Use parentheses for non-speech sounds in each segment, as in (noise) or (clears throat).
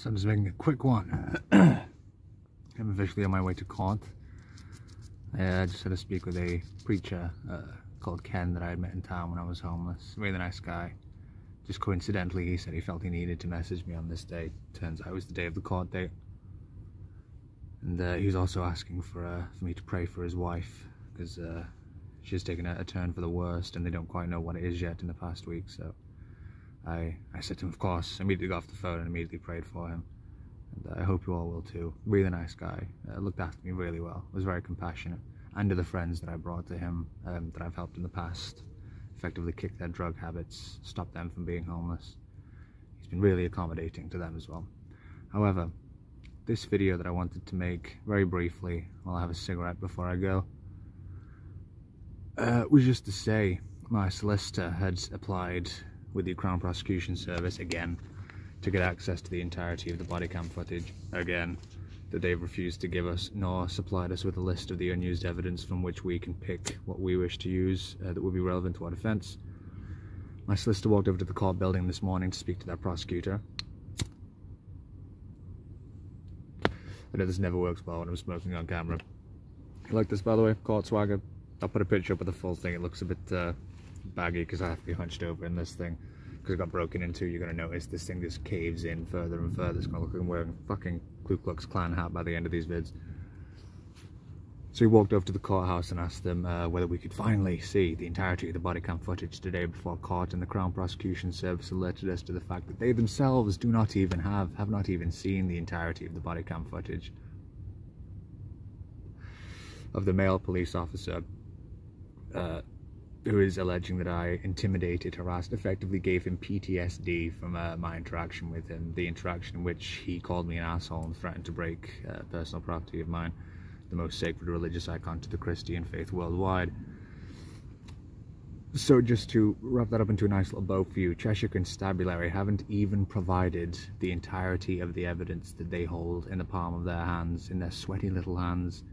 So I'm just making a quick one. (clears throat) I'm officially on my way to court. I just had to speak with a preacher uh, called Ken that I had met in town when I was homeless. Really nice guy. Just coincidentally, he said he felt he needed to message me on this day. Turns out it was the day of the court date. And uh, he was also asking for, uh, for me to pray for his wife because uh, she's taken a, a turn for the worst and they don't quite know what it is yet in the past week. So I, I said to him, of course, immediately got off the phone and immediately prayed for him. And uh, I hope you all will too. Really nice guy. Uh, looked after me really well. Was very compassionate. And to the friends that I brought to him um, that I've helped in the past, effectively kick their drug habits, stop them from being homeless. He's been really accommodating to them as well. However, this video that I wanted to make very briefly while I have a cigarette before I go uh, was just to say my solicitor had applied with the Crown Prosecution Service again to get access to the entirety of the body cam footage again that they've refused to give us nor supplied us with a list of the unused evidence from which we can pick what we wish to use uh, that would be relevant to our defence. My solicitor walked over to the court building this morning to speak to that prosecutor. I know this never works well when I'm smoking on camera. You like this by the way? Court swagger. I'll put a picture up of the full thing. It looks a bit uh, baggy because I have to be hunched over in this thing because it got broken into. You're going to notice this thing just caves in further and further. It's going to look like I'm wearing a fucking Ku Klux Klan hat by the end of these vids. So we walked over to the courthouse and asked them uh, whether we could finally see the entirety of the body cam footage today before court and the Crown Prosecution Service alerted us to the fact that they themselves do not even have, have not even seen the entirety of the body cam footage of the male police officer uh, who is alleging that I intimidated, harassed, effectively gave him PTSD from uh, my interaction with him, the interaction in which he called me an asshole and threatened to break uh, personal property of mine, the most sacred religious icon to the Christian faith worldwide. So just to wrap that up into a nice little bow for you, Cheshire Constabulary haven't even provided the entirety of the evidence that they hold in the palm of their hands, in their sweaty little hands,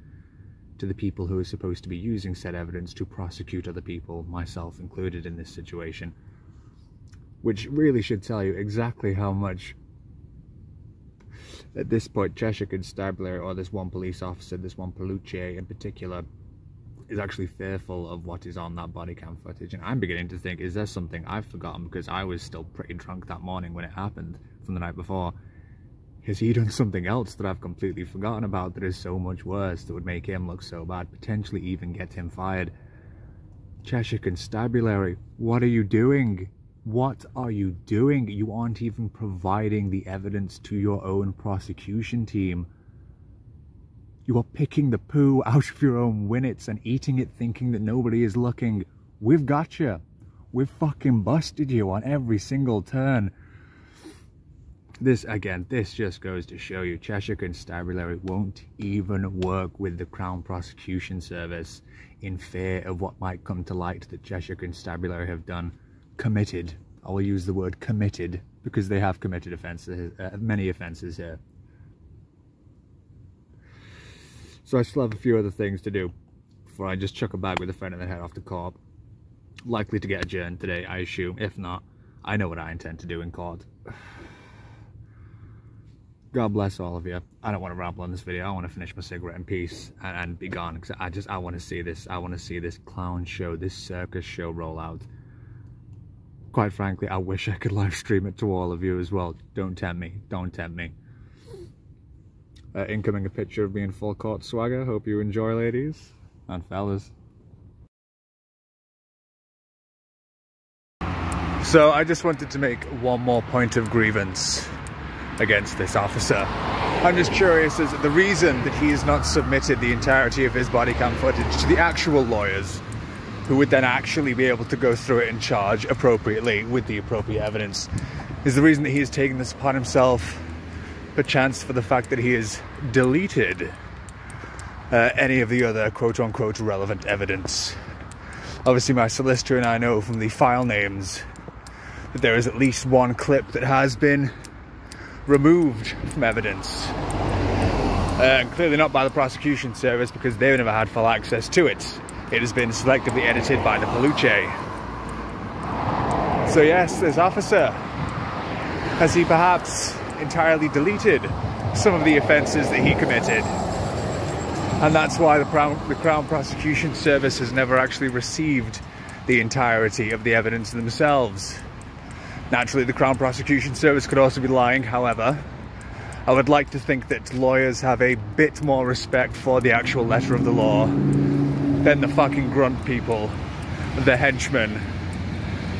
to the people who are supposed to be using said evidence to prosecute other people, myself included in this situation. Which really should tell you exactly how much, at this point, Cheshire Constabulary, or this one police officer, this one Palucci in particular, is actually fearful of what is on that body cam footage. And I'm beginning to think, is there something I've forgotten? Because I was still pretty drunk that morning when it happened from the night before. Has he done something else that I've completely forgotten about that is so much worse that would make him look so bad, potentially even get him fired? Cheshire Constabulary, what are you doing? What are you doing? You aren't even providing the evidence to your own prosecution team. You are picking the poo out of your own winnets and eating it thinking that nobody is looking. We've got you. We've fucking busted you on every single turn this again this just goes to show you cheshire constabulary won't even work with the crown prosecution service in fear of what might come to light that cheshire constabulary have done. Committed. I will use the word committed because they have committed offenses uh, many offenses here. So i still have a few other things to do before i just chuck a bag with a friend and then head off to court. Likely to get adjourned today i assume. If not i know what i intend to do in court (sighs) (sighs) God bless all of you. I don't want to ramble on this video. I want to finish my cigarette in peace and, and be gone because I just I want to see this. I want to see this clown show, this circus show roll out. Quite frankly, I wish I could live stream it to all of you as well. Don't tempt me. Don't tempt me. Uh, incoming a picture of me in full court swagger. Hope you enjoy, ladies and fellas. So I just wanted to make one more point of grievance against this officer. I'm just curious as the reason that he has not submitted the entirety of his body cam footage to the actual lawyers who would then actually be able to go through it and charge appropriately with the appropriate evidence is the reason that he has taken this upon himself perchance for the fact that he has deleted uh, any of the other quote-unquote relevant evidence. Obviously my solicitor and I know from the file names that there is at least one clip that has been removed from evidence. Uh, and clearly not by the prosecution service because they've never had full access to it. It has been selectively edited by the Palucci. So yes, this officer, has he perhaps entirely deleted some of the offences that he committed. And that's why the Crown, the Crown Prosecution Service has never actually received the entirety of the evidence themselves. Naturally, the Crown Prosecution Service could also be lying, however, I would like to think that lawyers have a bit more respect for the actual letter of the law than the fucking grunt people, the henchmen,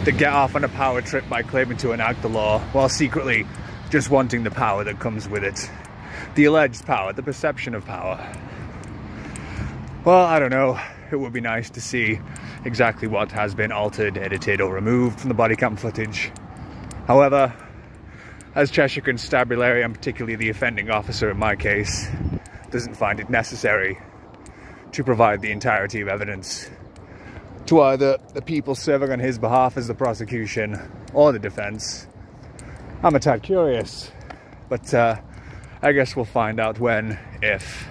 that get off on a power trip by claiming to enact the law while secretly just wanting the power that comes with it. The alleged power, the perception of power. Well, I don't know. It would be nice to see exactly what has been altered, edited, or removed from the body cam footage. However, as Cheshire Constabulary, and particularly the offending officer in my case, doesn't find it necessary to provide the entirety of evidence to either the people serving on his behalf as the prosecution or the defence. I'm a tad curious, but uh, I guess we'll find out when, if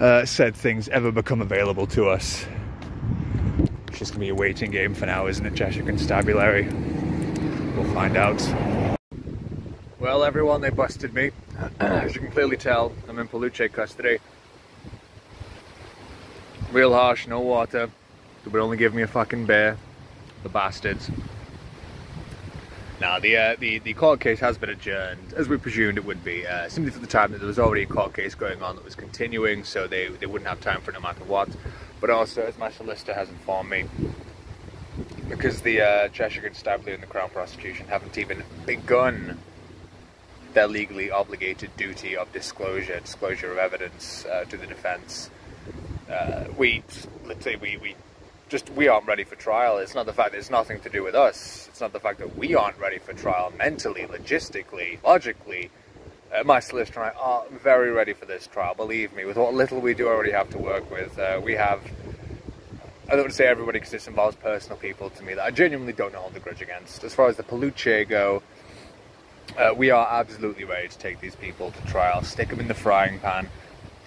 uh, said things ever become available to us. It's just gonna be a waiting game for now, isn't it, Cheshire Constabulary? We'll find out. Well, everyone, they busted me. (clears throat) As you can clearly tell, I'm in Paluche custody. Real harsh, no water. They would only give me a fucking bear. The bastards. Now, the, uh, the the court case has been adjourned, as we presumed it would be, uh, simply for the time that there was already a court case going on that was continuing, so they, they wouldn't have time for no matter what. But also, as my solicitor has informed me, because the uh, Cheshire Constabulary and the Crown Prosecution haven't even begun their legally obligated duty of disclosure, disclosure of evidence uh, to the defence. Uh, we, let's say, we, we just we aren't ready for trial. It's not the fact that it's nothing to do with us. It's not the fact that we aren't ready for trial mentally, logistically, logically. Uh, my solicitor and I are very ready for this trial. Believe me, with what little we do already have to work with, uh, we have. I don't want to say everybody because this involves personal people to me that I genuinely don't hold a grudge against. As far as the Paluche go, uh, we are absolutely ready to take these people to trial, stick them in the frying pan,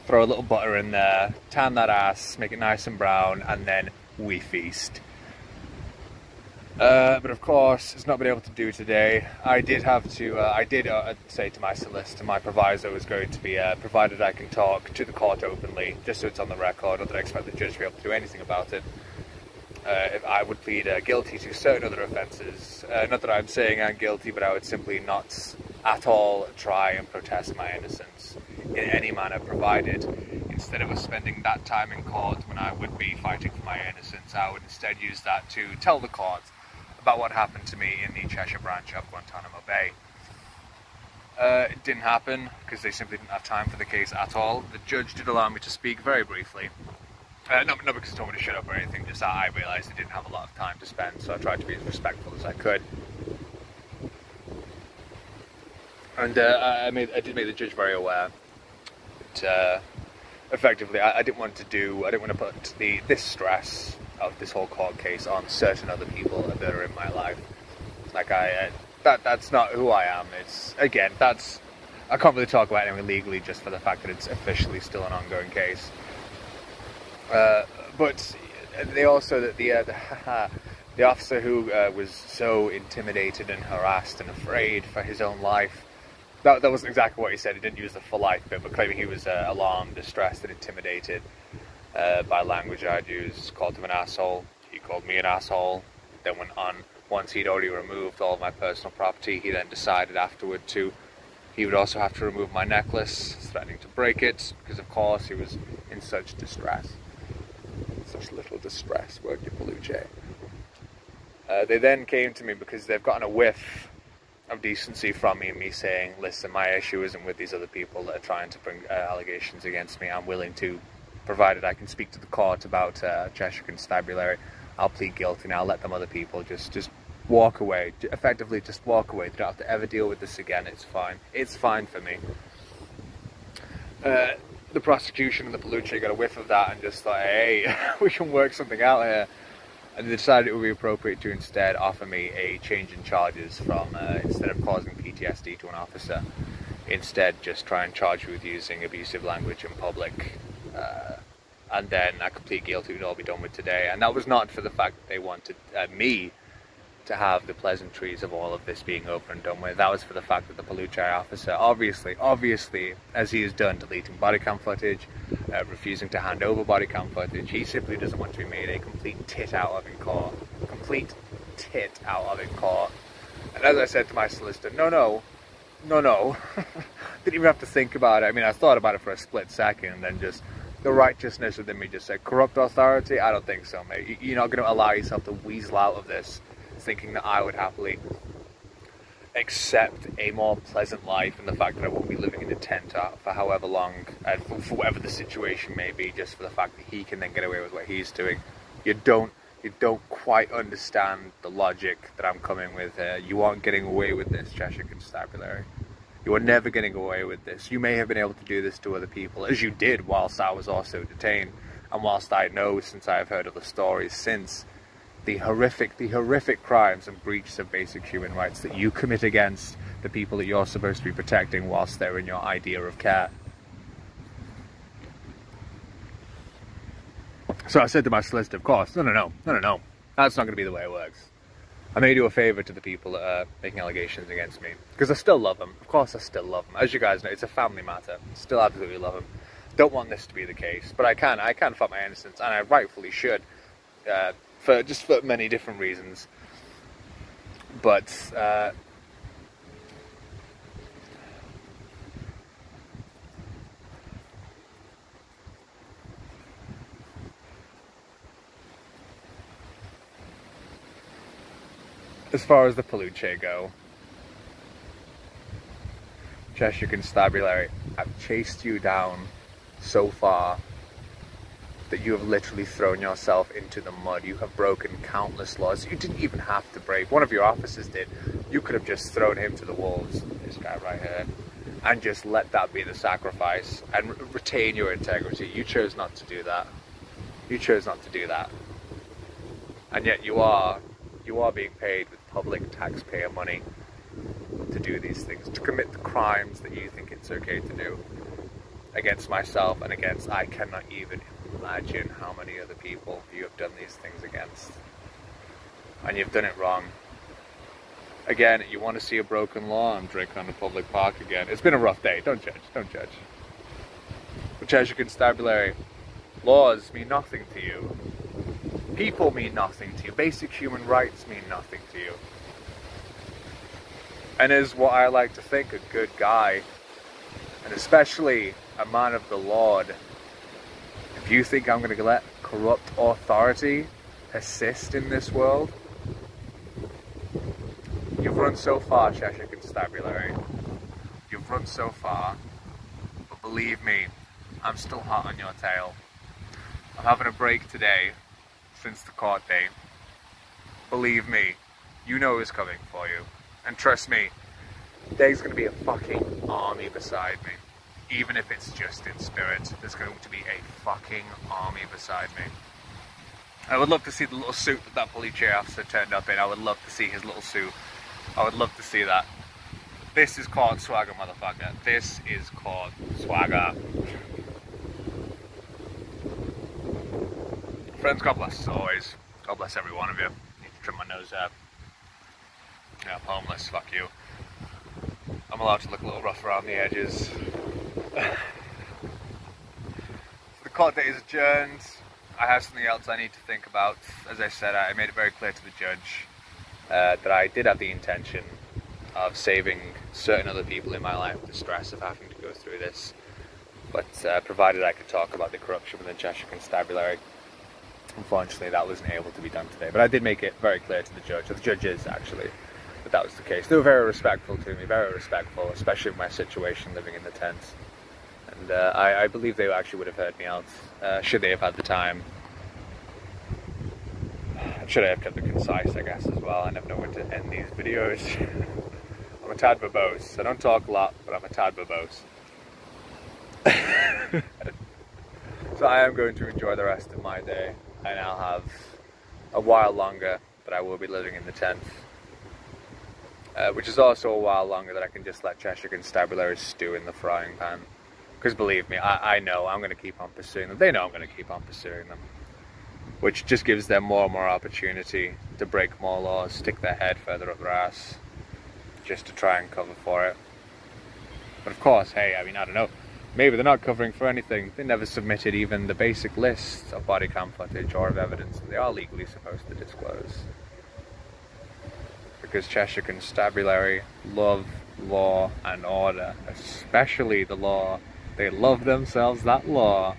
throw a little butter in there, tan that ass, make it nice and brown, and then we feast. Uh, but of course, it's not been able to do today. I did have to, uh, I did uh, say to my solicitor, my proviso is going to be, uh, provided I can talk to the court openly, just so it's on the record, not that I expect the judge to be able to do anything about it. Uh, if I would plead uh, guilty to certain other offences. Not that I'm saying I'm guilty, but I would simply not at all try and protest my innocence in any manner provided. Instead of spending that time in court when I would be fighting for my innocence, I would instead use that to tell the court about what happened to me in the Cheshire branch of Guantanamo Bay. Uh, it didn't happen because they simply didn't have time for the case at all. The judge did allow me to speak very briefly, uh, not, not because he told me to shut up or anything, just that I realised I didn't have a lot of time to spend, so I tried to be as respectful as I could. And uh, I, made, I did make the judge very aware that uh, effectively I, I, didn't want to do, I didn't want to put the this stress of this whole court case on certain other people are in my life. Like I, uh, that that's not who I am. It's again, that's I can't really talk about anything legally just for the fact that it's officially still an ongoing case. Uh, but they also that the, uh, the, (laughs) the officer who uh, was so intimidated and harassed and afraid for his own life. That, that wasn't exactly what he said. He didn't use the full life bit, but claiming he was uh, alarmed, distressed, and intimidated uh, by language I'd used. Called him an asshole. He called me an asshole. Then went on. Once he'd already removed all my personal property, he then decided afterward to he would also have to remove my necklace, threatening to break it, because of course he was in such distress such little distress, weren't you, Paluche? Uh, they then came to me because they've gotten a whiff of decency from me and me saying, listen, my issue isn't with these other people that are trying to bring uh, allegations against me. I'm willing to, provided I can speak to the court about uh, Cheshire Constabulary, I'll plead guilty and I'll let them other people just, just walk away. Effectively, just walk away. They don't have to ever deal with this again. It's fine. It's fine for me. Uh, the prosecution and the Paluche got a whiff of that and just thought, hey, (laughs) we can work something out here. And they decided it would be appropriate to instead offer me a change in charges from, uh, instead of causing PTSD to an officer, instead just try and charge you with using abusive language in public. Uh, and then a complete guilty would all be done with today. And that was not for the fact that they wanted uh, me to have the pleasantries of all of this being over and done with. That was for the fact that the Palucci officer, obviously, obviously, as he has done, deleting body cam footage, uh, refusing to hand over body cam footage, he simply doesn't want to be made a complete tit out of in court. Complete tit out of in court. And as I said to my solicitor, no, no, no, no. (laughs) Didn't even have to think about it. I mean, I thought about it for a split second and then just the righteousness within me just said, corrupt authority? I don't think so, mate. You're not going to allow yourself to weasel out of this thinking that I would happily accept a more pleasant life and the fact that I won't be living in a tent for however long, uh, and for whatever the situation may be, just for the fact that he can then get away with what he's doing. You don't you don't quite understand the logic that I'm coming with here. You aren't getting away with this, Cheshire Constabulary. You are never getting away with this. You may have been able to do this to other people, as you did whilst I was also detained, and whilst I know, since I have heard of the stories since, the horrific, the horrific crimes and breaches of basic human rights that you commit against the people that you're supposed to be protecting whilst they're in your idea of care. So I said to my solicitor, of course, no, no, no, no, no, no. That's not going to be the way it works. I may do a favour to the people that are making allegations against me. Because I still love them. Of course I still love them. As you guys know, it's a family matter. Still absolutely love them. Don't want this to be the case. But I can. I can fight my innocence. And I rightfully should. Uh, for just for many different reasons. But... Uh, as far as the Palucci go, Cheshire Constabulary, I've chased you down so far that you have literally thrown yourself into the mud. You have broken countless laws. You didn't even have to break. One of your officers did. You could have just thrown him to the wolves, this guy right here, and just let that be the sacrifice and retain your integrity. You chose not to do that. You chose not to do that. And yet you are, you are being paid with public taxpayer money to do these things, to commit the crimes that you think it's okay to do against myself and against, I cannot even imagine how many other people you have done these things against. And you've done it wrong. Again, you want to see a broken law, I'm drinking on the public park again. It's been a rough day, don't judge, don't judge. But Cheshire Constabulary, laws mean nothing to you. People mean nothing to you. Basic human rights mean nothing to you. And as what I like to think, a good guy, and especially a man of the Lord, if you think I'm going to let corrupt authority assist in this world, you've run so far, Cheshire Constabulary. You've run so far, but believe me, I'm still hot on your tail. I'm having a break today since the court date. Believe me, you know who's coming for you. And trust me, there's going to be a fucking army beside me. Even if it's just in spirit, there's going to be a fucking army beside me. I would love to see the little suit that that police officer turned up in. I would love to see his little suit. I would love to see that. This is called swagger, motherfucker. This is called swagger. Friends, God bless as always. God bless every one of you. Need to trim my nose up. Yeah, I'm homeless, fuck you. I'm allowed to look a little rough around the edges. (sighs) the court date is adjourned. I have something else I need to think about. As I said, I made it very clear to the judge uh, that I did have the intention of saving certain other people in my life the stress of having to go through this. But uh, provided I could talk about the corruption within Cheshire Constabulary, Unfortunately, that wasn't able to be done today. But I did make it very clear to the judge, or the judges actually, that that was the case. They were very respectful to me, very respectful, especially in my situation living in the tents. And uh, I, I, believe they actually would have heard me out, uh, should they have had the time. (sighs) Should I have kept it concise, I guess, as well. I never know when to end these videos. (laughs) I'm a tad verbose. I don't talk a lot, but I'm a tad verbose. (laughs) so I am going to enjoy the rest of my day and I'll have a while longer that I will be living in the tent. Uh, which is also a while longer that I can just let Cheshire Constabulary stew in the frying pan. Because believe me, I, I know I'm going to keep on pursuing them. They know I'm going to keep on pursuing them. which just gives them more and more opportunity to break more laws, stick their head further up their ass, just to try and cover for it. But of course, hey, I mean, I don't know, maybe they're not covering for anything. They never submitted even the basic list of body cam footage or of evidence that they are legally supposed to disclose. Because Cheshire Constabulary love law and order, especially the law. They love themselves that law.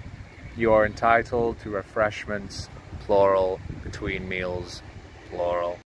You are entitled to refreshments, plural, between meals, plural.